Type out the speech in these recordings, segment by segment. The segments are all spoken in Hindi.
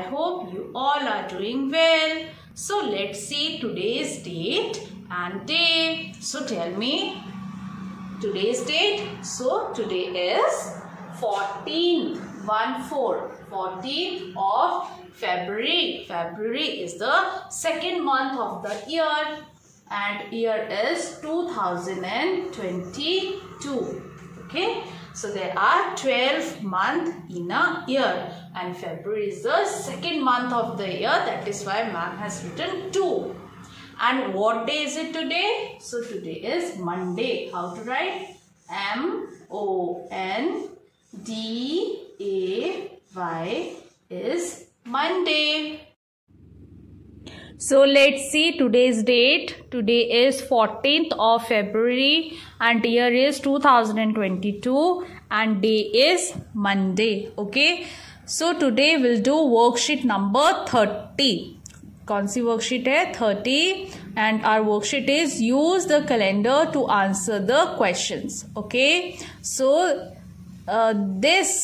I hope you all are doing well. So let's see today's date and day. So tell me today's date. So today is 14th, 1 4, 14th of February. February is the second month of the year and year is 2022. Okay. So there are 12 months in a year and February is the second month of the year. That is why ma'am has written 2. And what day is it today? So today is Monday. How to write? M-O-N-D-A-Y is Monday. So let's see today's date. Today is 14th of February and year is 2022 and day is Monday. Okay. So today we'll do worksheet number 30. कौन सी वर्कशीट है thirty and our worksheet is use the calendar to answer the question okay so this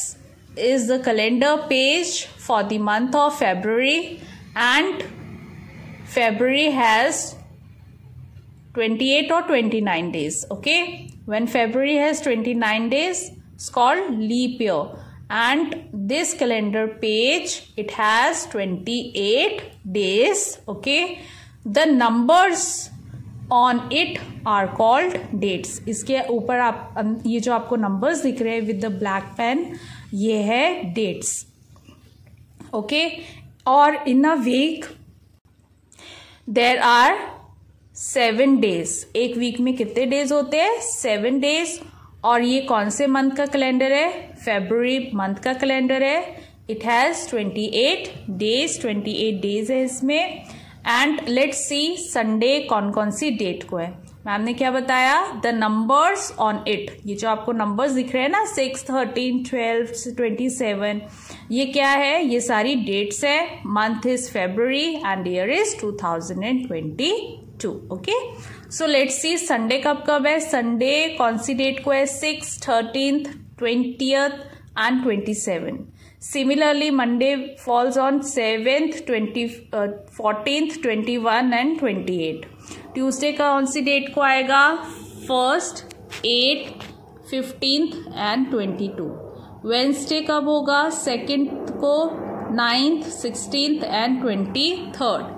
is the calendar page for the month of February and February has 28 or 29 days. Okay. When February has 29 days, it's called leap year. And this calendar page, it has 28 days. Okay. The numbers on it are called dates. इसके ऊपर आप ये जो आपको numbers दिख रहे हैं with the black pen, ये है dates. Okay. और in a week there are seven days एक वीक में कितने डेज़ होते हैं? सेवन डेज़ और ये कौन से मंथ का कैलेंडर है? फेब्रुवरी मंथ का कैलेंडर है. It has twenty eight days twenty eight days है इसमें. एंड लेट्स सी संडे कौन कौन सी डेट को है? मैम ने क्या बताया? द नंबर्स ऑन इट ये जो आपको नंबर्स दिख रहे हैं ना six thirteen twelve twenty seven ये क्या है? ये सारी डेट्स है। Month is February and year is two thousand and twenty two okay so let's see Sunday कब कब है। संडे कौन सी डेट को है? Six thirteenth twentieth and twenty seven similarly Monday falls on seventh twenty fourteenth twenty one and twenty eight Tuesday का कौन सी डेट को आएगा first eight fifteenth and twenty two Wednesday कब होगा? सेकेंड को ninth sixteenth and twenty third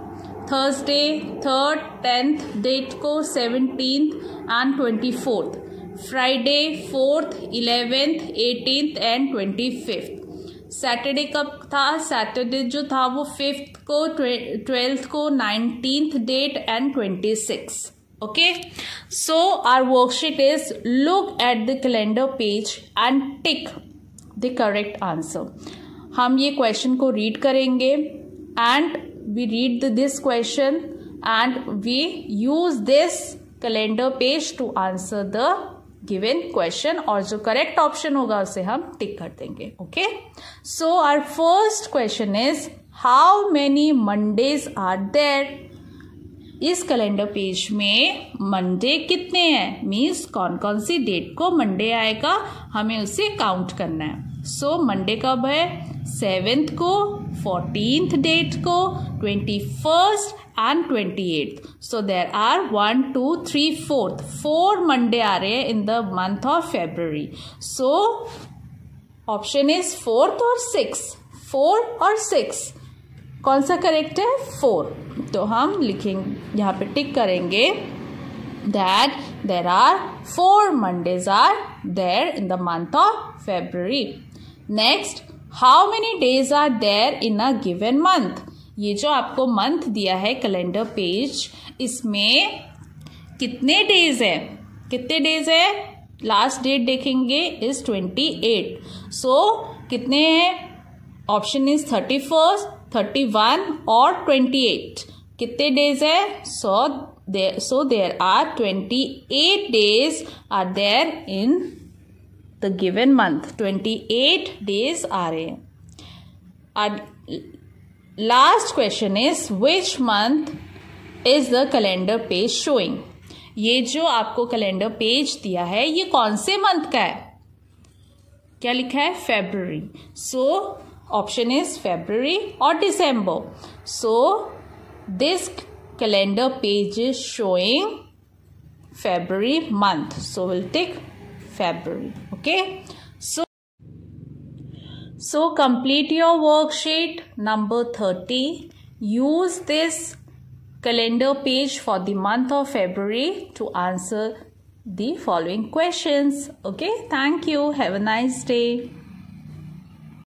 Thursday third tenth date को seventeenth and twenty fourth Friday fourth eleventh eighteenth and twenty fifth Saturday कब था? सैटरडे जो था वो फिफ्थ को ट्वेल्थ को nineteenth date and twenty six okay so our worksheet is look at the calendar page and tick the correct answer हम ये क्वेश्चन को रीड करेंगे and we read this question and we use this calendar page to answer the given question और जो करेक्ट ऑप्शन होगा उसे हम टिक कर देंगे okay so our first question is how many Mondays are there इस कैलेंडर पेज में मंडे कितने हैं? मीन्स कौन कौन सी डेट को मंडे आएगा? हमें उसे काउंट करना है। सो मंडे कब है? सेवेंथ को फोर्टींथ डेट को twenty first and twenty eight so there are one two three fourth four Monday आ रहे हैं in the month of February so option is fourth और सिक्स फोर और सिक्स कौन सा करेक्ट है? फोर तो हम लिखेंगे यहाँ पे टिक करेंगे that there are four Mondays are there in the month of February next how many days are there in a given month ये जो आपको मंथ दिया है कैलेंडर पेज इसमें कितने डेज़ है? कितने डेज़ है? लास्ट डेट देखेंगे इज़ ट्वेंटी एट सो कितने हैं? Option is thirty first thirty one और ट्वेंटी एट कितने डेज़ है? So there so there are twenty eight days are there in given month twenty eight days आ रहे हैं last question is which month is the calendar page showing ये जो आपको कैलेंडर पेज दिया है, ये कौन से मंथ का है? क्या लिखा है? February so option is February और December. So this calendar page is showing February month so we'll take February. Okay. So so complete your worksheet number 30. Use this calendar page for the month of February to answer the following questions. Okay. Thank you. Have a nice day.